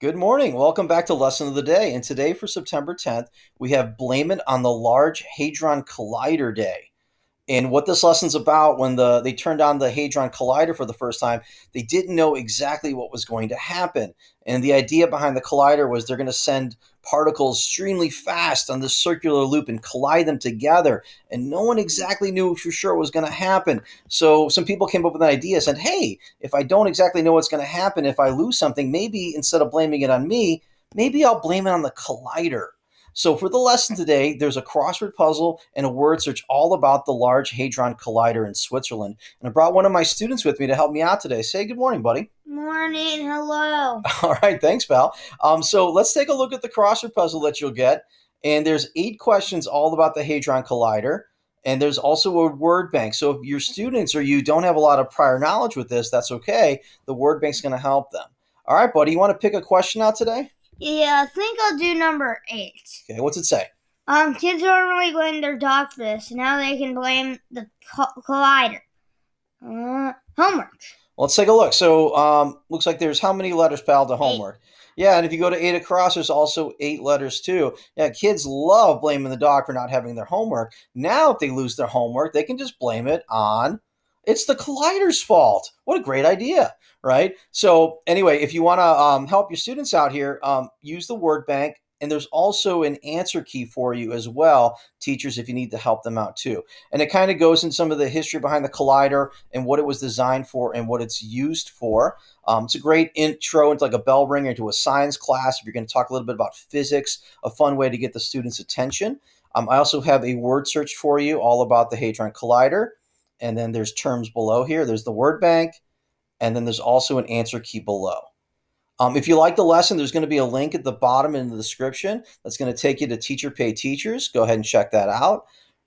Good morning. Welcome back to Lesson of the Day. And today, for September 10th, we have Blame It on the Large Hadron Collider Day. And what this lesson's about, when the they turned on the Hadron Collider for the first time, they didn't know exactly what was going to happen. And the idea behind the collider was they're going to send particles extremely fast on this circular loop and collide them together. And no one exactly knew for sure what was going to happen. So some people came up with an idea, said, hey, if I don't exactly know what's going to happen, if I lose something, maybe instead of blaming it on me, maybe I'll blame it on the collider. So for the lesson today, there's a crossword puzzle and a word search all about the Large Hadron Collider in Switzerland. And I brought one of my students with me to help me out today. Say good morning, buddy. Morning, hello. All right, thanks, pal. Um, so let's take a look at the crossword puzzle that you'll get. And there's eight questions all about the Hadron Collider. And there's also a word bank. So if your students or you don't have a lot of prior knowledge with this, that's okay. The word bank's going to help them. All right, buddy, you want to pick a question out today? Yeah, I think I'll do number eight. Okay, what's it say? Um, kids normally blame their dog for this, and now they can blame the co- collider. Uh, homework. Well, let's take a look. So, um, looks like there's how many letters, pal, to homework? Eight. Yeah, and if you go to eight across, there's also eight letters too. Yeah, kids love blaming the dog for not having their homework. Now, if they lose their homework, they can just blame it on it's the collider's fault. What a great idea, right? So, anyway, if you want to um, help your students out here, um, use the word bank. And there's also an answer key for you as well, teachers, if you need to help them out too. And it kind of goes in some of the history behind the collider and what it was designed for and what it's used for. Um, it's a great intro into like a bell ringer into a science class. If you're going to talk a little bit about physics, a fun way to get the students' attention. Um, I also have a word search for you all about the Hadron Collider and then there's terms below here. There's the word bank, and then there's also an answer key below. Um, if you like the lesson, there's going to be a link at the bottom in the description that's going to take you to Teacher Pay Teachers. Go ahead and check that out.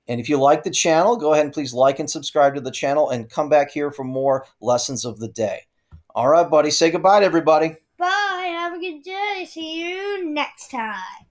And if you like the channel, go ahead and please like and subscribe to the channel and come back here for more lessons of the day. All right, buddy. Say goodbye to everybody. Bye. Have a good day. See you next time.